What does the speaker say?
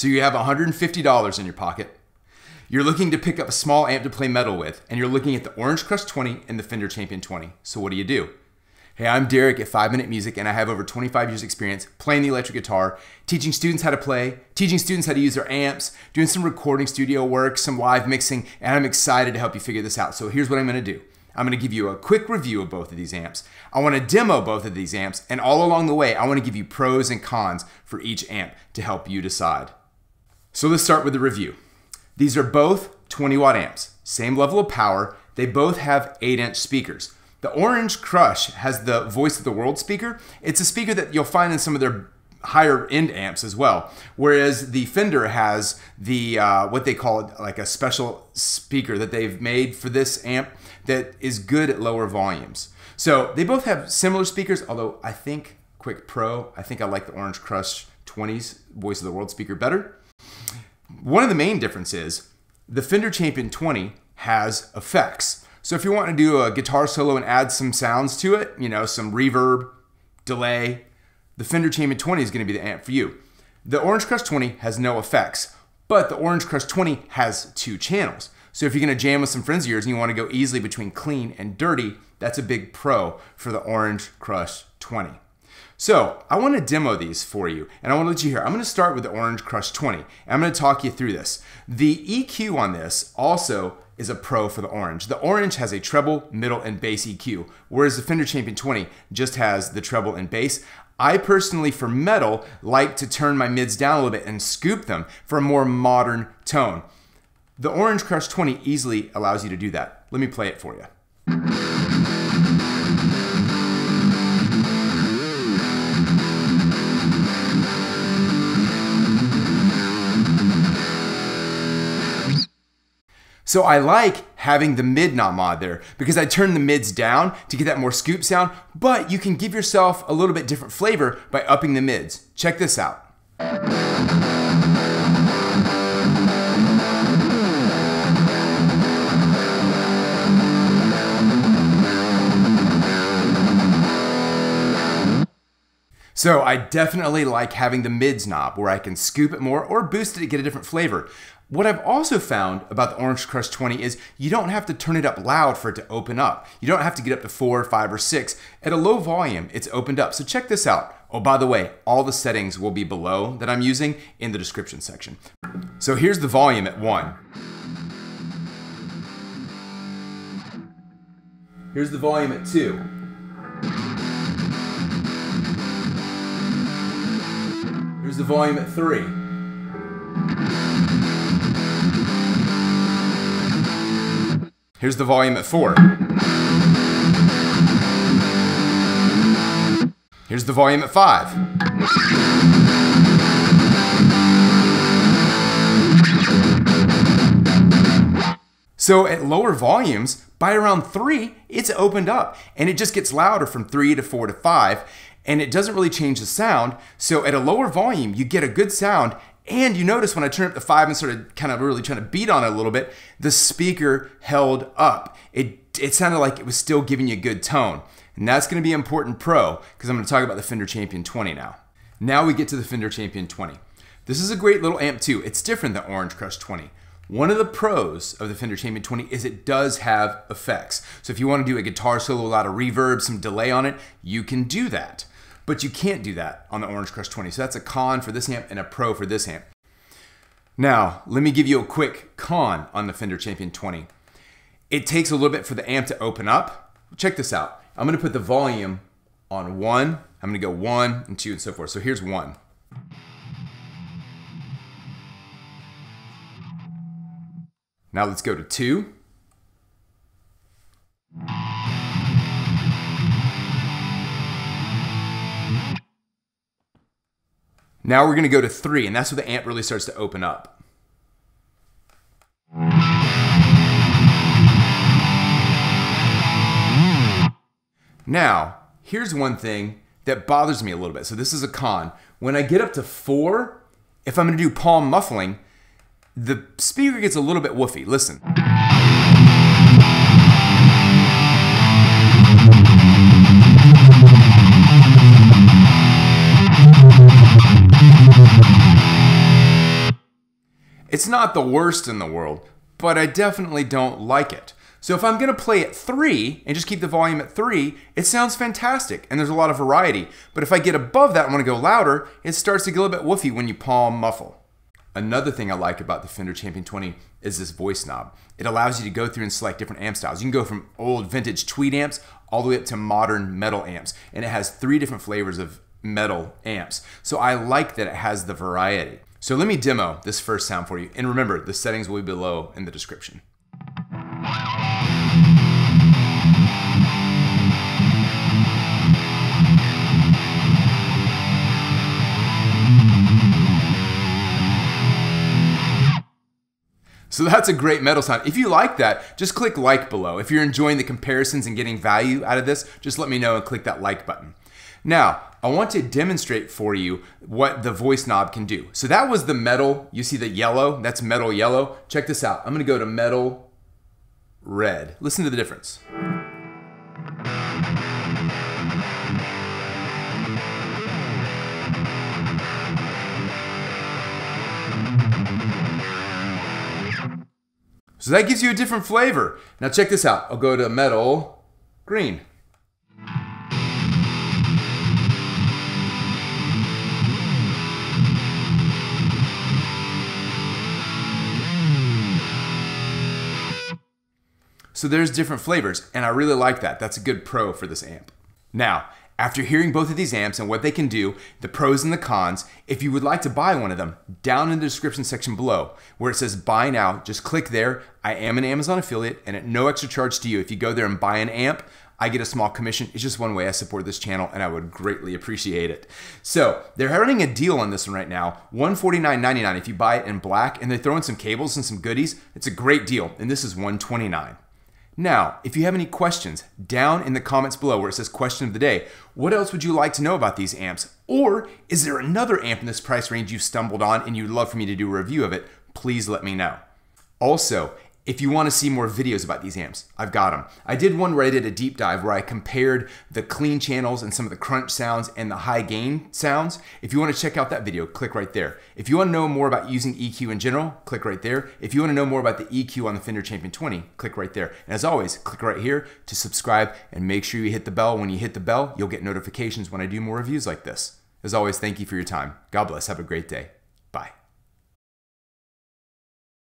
So you have $150 in your pocket. You're looking to pick up a small amp to play metal with, and you're looking at the Orange Crush 20 and the Fender Champion 20. So what do you do? Hey, I'm Derek at 5 Minute Music, and I have over 25 years' experience playing the electric guitar, teaching students how to play, teaching students how to use their amps, doing some recording studio work, some live mixing, and I'm excited to help you figure this out. So here's what I'm gonna do. I'm gonna give you a quick review of both of these amps. I wanna demo both of these amps, and all along the way, I wanna give you pros and cons for each amp to help you decide. So let's start with the review. These are both 20 watt amps, same level of power. They both have 8 inch speakers. The Orange Crush has the Voice of the World speaker. It's a speaker that you'll find in some of their higher end amps as well. Whereas the Fender has the uh, what they call it, like a special speaker that they've made for this amp that is good at lower volumes. So they both have similar speakers, although I think quick pro, I think I like the Orange Crush 20's Voice of the World speaker better. One of the main differences, the Fender Champion 20 has effects. So if you want to do a guitar solo and add some sounds to it, you know, some reverb, delay, the Fender Champion 20 is going to be the amp for you. The Orange Crush 20 has no effects, but the Orange Crush 20 has two channels. So if you're going to jam with some friends of yours and you want to go easily between clean and dirty, that's a big pro for the Orange Crush 20. So I want to demo these for you and I want to let you hear. I'm going to start with the Orange Crush 20. I'm going to talk you through this. The EQ on this also is a pro for the Orange. The Orange has a treble, middle, and bass EQ, whereas the Fender Champion 20 just has the treble and bass. I personally, for metal, like to turn my mids down a little bit and scoop them for a more modern tone. The Orange Crush 20 easily allows you to do that. Let me play it for you. So I like having the mid not mod there because I turn the mids down to get that more scoop sound, but you can give yourself a little bit different flavor by upping the mids. Check this out. So I definitely like having the mids knob where I can scoop it more or boost it to get a different flavor. What I've also found about the Orange Crush 20 is you don't have to turn it up loud for it to open up. You don't have to get up to four, five, or six. At a low volume, it's opened up. So check this out. Oh, by the way, all the settings will be below that I'm using in the description section. So here's the volume at one. Here's the volume at two. Here's the volume at three. Here's the volume at four. Here's the volume at five. So at lower volumes, by around three, it's opened up and it just gets louder from three to four to five and it doesn't really change the sound. So at a lower volume, you get a good sound. And you notice when I turned up the five and started kind of really trying to beat on it a little bit, the speaker held up. It, it sounded like it was still giving you a good tone. And that's going to be important pro because I'm to talk about the Fender Champion 20 now. Now we get to the Fender Champion 20. This is a great little amp too. It's different than Orange Crush 20. One of the pros of the Fender Champion 20 is it does have effects. So if you want to do a guitar solo, a lot of reverb, some delay on it, you can do that. But you can't do that on the Orange Crush 20. So that's a con for this amp and a pro for this amp. Now, let me give you a quick con on the Fender Champion 20. It takes a little bit for the amp to open up. Check this out. I'm gonna put the volume on one. I'm gonna go one and two and so forth. So here's one. Now let's go to two. Now we're gonna go to three, and that's where the amp really starts to open up. Now, here's one thing that bothers me a little bit. So this is a con. When I get up to four, if I'm gonna do palm muffling, the speaker gets a little bit woofy. Listen. It's not the worst in the world, but I definitely don't like it. So if I'm gonna play at three and just keep the volume at three, it sounds fantastic and there's a lot of variety. But if I get above that and wanna go louder, it starts to get a little bit woofy when you palm muffle. Another thing I like about the Fender Champion 20 is this voice knob. It allows you to go through and select different amp styles. You can go from old vintage tweed amps all the way up to modern metal amps. And it has three different flavors of metal amps. So I like that it has the variety. So let me demo this first sound for you. And remember, the settings will be below in the description. So that's a great metal sound. If you like that, just click like below. If you're enjoying the comparisons and getting value out of this, just let me know and click that like button. Now, I want to demonstrate for you what the voice knob can do. So that was the metal, you see the yellow, that's metal yellow. Check this out, I'm gonna go to metal red. Listen to the difference. So that gives you a different flavor. Now check this out. I'll go to metal green. So there's different flavors, and I really like that. That's a good pro for this amp. Now, after hearing both of these amps and what they can do, the pros and the cons, if you would like to buy one of them, down in the description section below where it says buy now, just click there. I am an Amazon affiliate and at no extra charge to you. If you go there and buy an amp, I get a small commission. It's just one way I support this channel and I would greatly appreciate it. So they're running a deal on this one right now, $149.99 if you buy it in black and they throw in some cables and some goodies. It's a great deal and this is $129. Now, if you have any questions, down in the comments below where it says question of the day, what else would you like to know about these amps? Or is there another amp in this price range you've stumbled on and you'd love for me to do a review of it? Please let me know. Also, if you want to see more videos about these amps, I've got them. I did one where I did a deep dive where I compared the clean channels and some of the crunch sounds and the high gain sounds. If you want to check out that video, click right there. If you want to know more about using EQ in general, click right there. If you want to know more about the EQ on the Fender Champion 20, click right there. And as always, click right here to subscribe and make sure you hit the bell. When you hit the bell, you'll get notifications when I do more reviews like this. As always, thank you for your time. God bless. Have a great day.